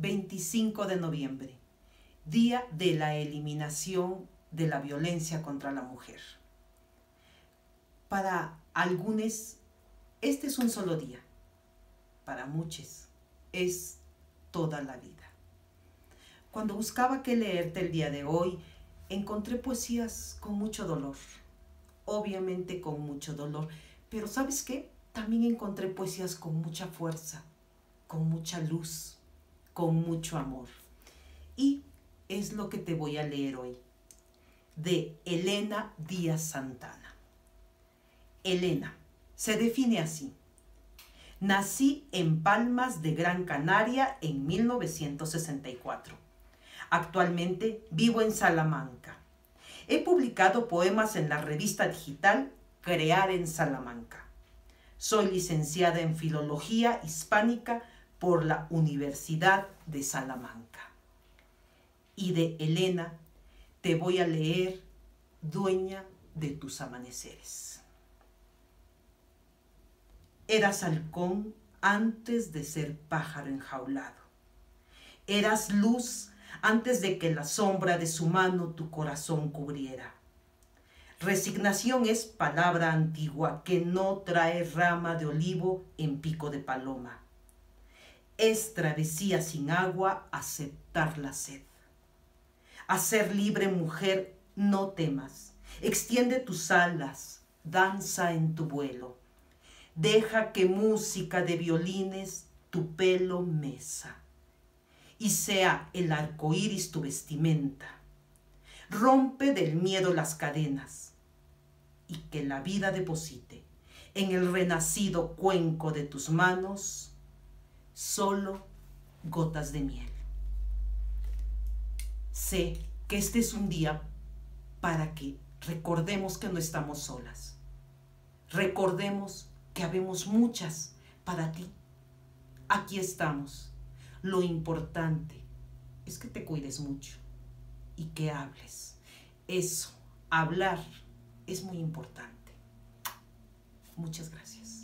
25 de noviembre, Día de la Eliminación de la Violencia contra la Mujer. Para algunos, este es un solo día. Para muchos, es toda la vida. Cuando buscaba qué leerte el día de hoy, encontré poesías con mucho dolor. Obviamente con mucho dolor. Pero ¿sabes qué? También encontré poesías con mucha fuerza, con mucha luz, con mucho amor. Y es lo que te voy a leer hoy, de Elena Díaz Santana. Elena se define así. Nací en Palmas de Gran Canaria en 1964. Actualmente vivo en Salamanca. He publicado poemas en la revista digital Crear en Salamanca. Soy licenciada en Filología Hispánica por la Universidad de Salamanca. Y de Elena te voy a leer Dueña de tus amaneceres. Eras halcón antes de ser pájaro enjaulado. Eras luz antes de que la sombra de su mano tu corazón cubriera. Resignación es palabra antigua que no trae rama de olivo en pico de paloma. Es travesía sin agua aceptar la sed. A ser libre mujer, no temas. Extiende tus alas, danza en tu vuelo. Deja que música de violines tu pelo mesa y sea el arco iris tu vestimenta. Rompe del miedo las cadenas y que la vida deposite en el renacido cuenco de tus manos solo gotas de miel. Sé que este es un día para que recordemos que no estamos solas. Recordemos que habemos muchas para ti. Aquí estamos lo importante es que te cuides mucho y que hables. Eso, hablar, es muy importante. Muchas gracias.